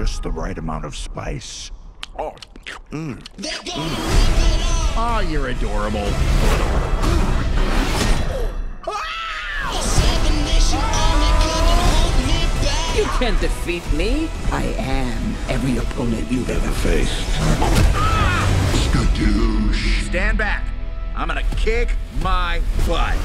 just the right amount of spice. Oh, mm. Oh, you're adorable. You can't defeat me. I am every opponent you've ever faced. Ah! Skadoosh. Stand back. I'm gonna kick my butt.